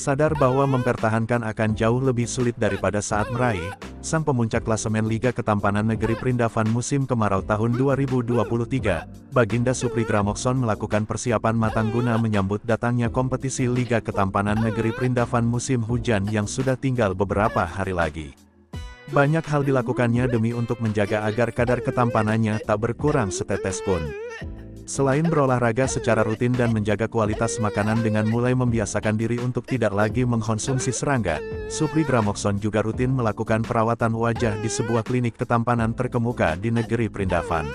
Sadar bahwa mempertahankan akan jauh lebih sulit daripada saat meraih, sang pemuncak klasemen Liga Ketampanan Negeri Perindavan musim kemarau tahun 2023, Baginda Supri Gramokson melakukan persiapan matang guna menyambut datangnya kompetisi Liga Ketampanan Negeri Perindavan musim hujan yang sudah tinggal beberapa hari lagi. Banyak hal dilakukannya demi untuk menjaga agar kadar ketampanannya tak berkurang setetes pun. Selain berolahraga secara rutin dan menjaga kualitas makanan dengan mulai membiasakan diri untuk tidak lagi mengkonsumsi serangga, Supri Gramokson juga rutin melakukan perawatan wajah di sebuah klinik ketampanan terkemuka di negeri Perindavan.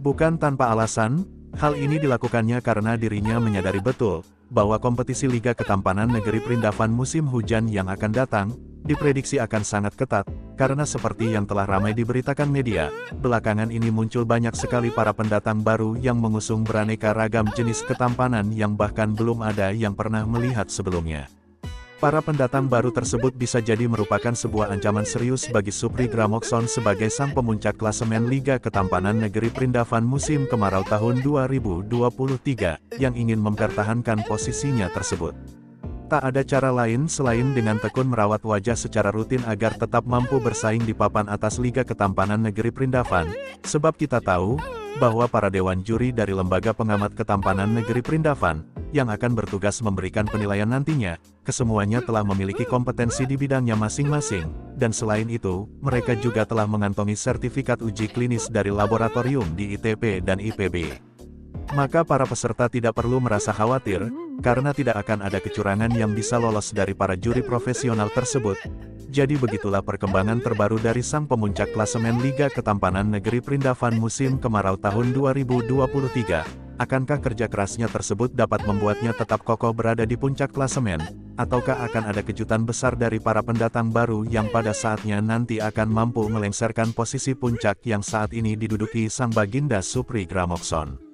Bukan tanpa alasan, hal ini dilakukannya karena dirinya menyadari betul, bahwa kompetisi Liga Ketampanan Negeri Perindavan musim hujan yang akan datang, diprediksi akan sangat ketat, karena seperti yang telah ramai diberitakan media, belakangan ini muncul banyak sekali para pendatang baru yang mengusung beraneka ragam jenis ketampanan yang bahkan belum ada yang pernah melihat sebelumnya. Para pendatang baru tersebut bisa jadi merupakan sebuah ancaman serius bagi Supri Gramokson sebagai sang pemuncak klasemen Liga Ketampanan Negeri Perindavan musim kemarau tahun 2023, yang ingin mempertahankan posisinya tersebut. Tak ada cara lain selain dengan tekun merawat wajah secara rutin agar tetap mampu bersaing di papan atas Liga Ketampanan Negeri Perindavan, sebab kita tahu, bahwa para dewan juri dari Lembaga Pengamat Ketampanan Negeri Perindavan, yang akan bertugas memberikan penilaian nantinya, kesemuanya telah memiliki kompetensi di bidangnya masing-masing, dan selain itu, mereka juga telah mengantongi sertifikat uji klinis dari laboratorium di ITP dan IPB. Maka para peserta tidak perlu merasa khawatir, karena tidak akan ada kecurangan yang bisa lolos dari para juri profesional tersebut. Jadi begitulah perkembangan terbaru dari sang pemuncak klasemen Liga Ketampanan Negeri Perindavan musim kemarau tahun 2023. Akankah kerja kerasnya tersebut dapat membuatnya tetap kokoh berada di puncak klasemen? Ataukah akan ada kejutan besar dari para pendatang baru yang pada saatnya nanti akan mampu melengsarkan posisi puncak yang saat ini diduduki sang baginda Supri Gramokson?